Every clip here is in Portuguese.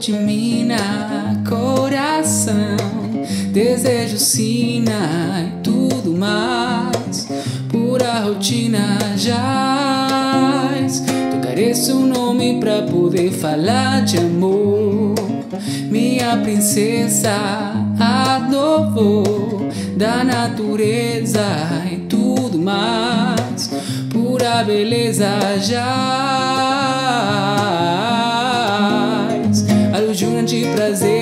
De mina, coração, desejo sina e tudo mais, pura rotina jaz. Seu nome pra poder falar de amor, minha princesa, adoro da natureza e tudo mais, pura beleza jaz. A luz de um prazer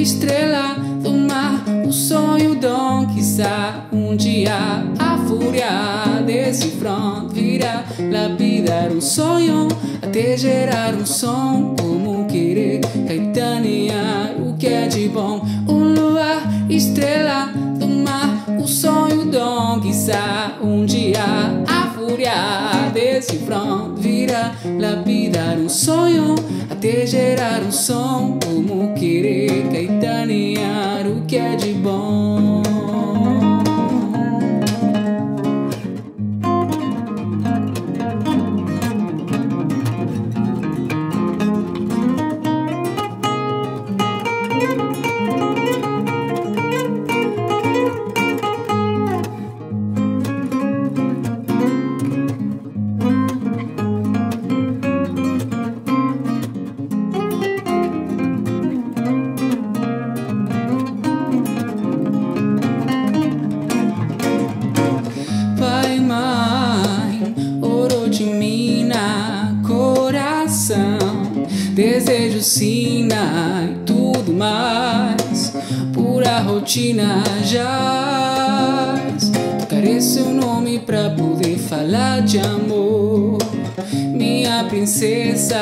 estrela do mar, um sonho, dom, quiçá um dia a fúria desse front virá lapidar um sonho até gerar um som como querer caetanear o que é de bom. Um luar estrela do mar o sonho dom quiçá um dia a fúria desse front virá lapidar um sonho até gerar um som querer caetanear o que é de bom ouro de mina, coração, desejo sina e tudo mais, pura rotina jaz. Tocarei seu nome pra poder falar de amor, minha princesa,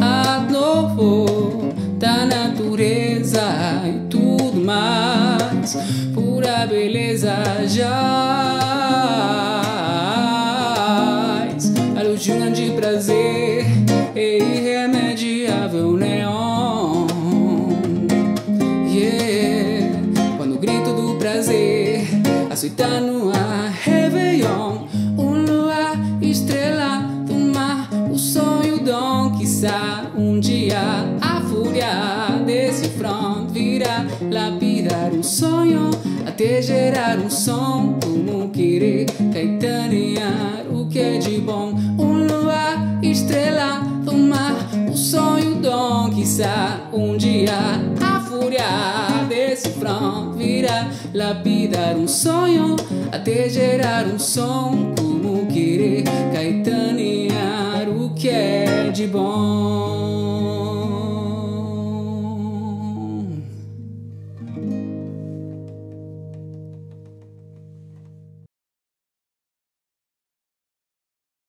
adoro da natureza e tudo mais, pura beleza jaz. A luz de prazer. E irremediável neon. Yeah, quando o grito do prazer açoita no ar, Réveillon, um luar, estrela do mar, o sonho, dom, quiçá um dia a fúria desse front virá lapidar um sonho até gerar um som como querer um dia a fúria desse front virá lapidar um sonho até gerar um som como querer caetanear o que é de bom